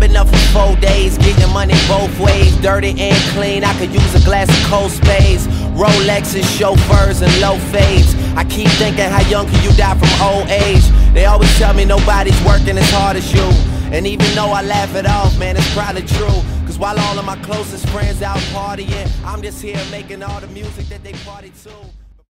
been up for four days, getting money both ways. Dirty and clean, I could use a glass of cold spades. Rolexes, chauffeurs, and low fades. I keep thinking, how young can you die from old age? They always tell me nobody's working as hard as you. And even though I laugh it off, man, it's probably true. Cause while all of my closest friends out partying, I'm just here making all the music that they party to.